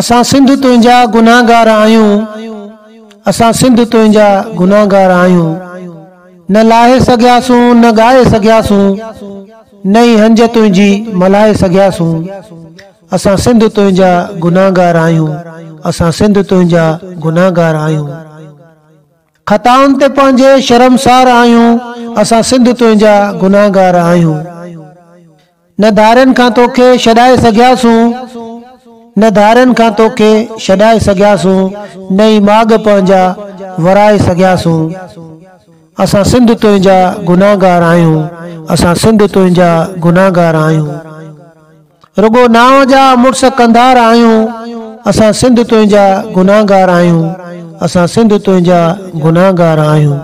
اسان سنڌ تنهنجا گناهگار آهيون. اسان سنڌ تنهنجا گناهگار آهيون. نه لاهي سگهياسون نه ڳائي سگهياسون نه ئي هنج تنهنجي ملهائي سگهياسون. اسان سنڌ تنهنجا گناهگار آهيون. اسان سنڌ تنهنجا گناهگار آهيون. کتائن تي پنهنجي شرمسار آهيون. اسان سنڌ تنهنجا گناهگار آهيون. نه ڌارن کان توکي ڇڏائي سگهياسون نه ڌارن کان توکي ڇڏائي سگهياسون نه ئي ماڳ پنهنجا ورائي سگهياسون. اسان سنڌ تنهنجا گناهگار آهيون اسان سنڌ تنهنجا گناهگار آهيون. رڳو ناو جا مڙس ڪنڌار آهيون اسان سنڌ تنهنجا گناهگار آهيون اسان سنڌ تنهنجا گناهگار آهيون